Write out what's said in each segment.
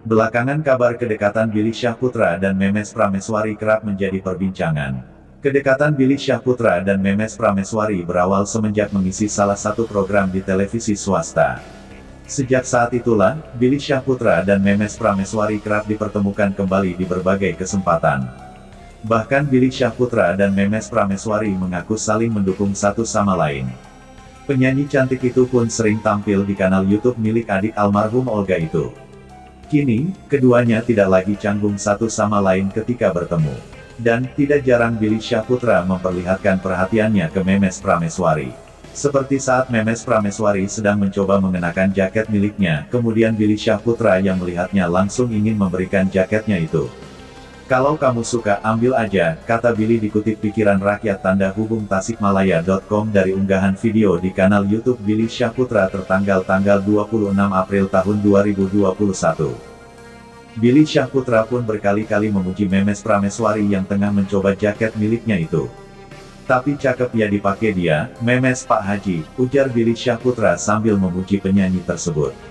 Belakangan kabar kedekatan Billy Syahputra dan Memes Prameswari kerap menjadi perbincangan. Kedekatan Billy Syahputra dan Memes Prameswari berawal semenjak mengisi salah satu program di televisi swasta. Sejak saat itulah, Billy Syahputra dan Memes Prameswari kerap dipertemukan kembali di berbagai kesempatan. Bahkan Billy Syahputra dan Memes Prameswari mengaku saling mendukung satu sama lain. Penyanyi cantik itu pun sering tampil di kanal YouTube milik adik almarhum Olga itu. Kini, keduanya tidak lagi canggung satu sama lain ketika bertemu. Dan, tidak jarang Billy Syahputra memperlihatkan perhatiannya ke Memes Prameswari. Seperti saat Memes Prameswari sedang mencoba mengenakan jaket miliknya, kemudian Billy Syahputra yang melihatnya langsung ingin memberikan jaketnya itu. Kalau kamu suka ambil aja, kata Billy dikutip pikiran rakyat tanda hubung tasikmalaya.com dari unggahan video di kanal YouTube Billy Syahputra tertanggal tanggal 26 April tahun 2021. Billy Syahputra pun berkali-kali memuji Memes Prameswari yang tengah mencoba jaket miliknya itu. Tapi cakep ya dipakai dia, Memes Pak Haji, ujar Billy Syahputra sambil memuji penyanyi tersebut.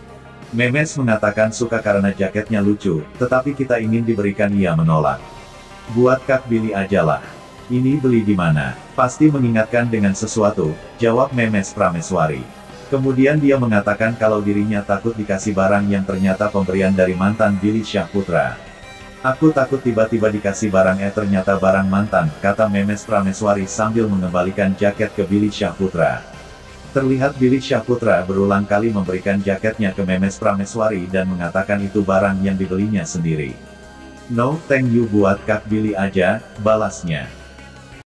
Memes mengatakan suka karena jaketnya lucu, tetapi kita ingin diberikan ia menolak. Buat Kak Billy ajalah. Ini beli di mana? Pasti mengingatkan dengan sesuatu, jawab Memes Prameswari. Kemudian dia mengatakan kalau dirinya takut dikasih barang yang ternyata pemberian dari mantan Billy Syahputra. Aku takut tiba-tiba dikasih barang eh ternyata barang mantan, kata Memes Prameswari sambil mengembalikan jaket ke Billy Syahputra. Terlihat Billy Syahputra berulang kali memberikan jaketnya ke Memes Prameswari dan mengatakan itu barang yang dibelinya sendiri. No thank you buat Kak Billy aja, balasnya.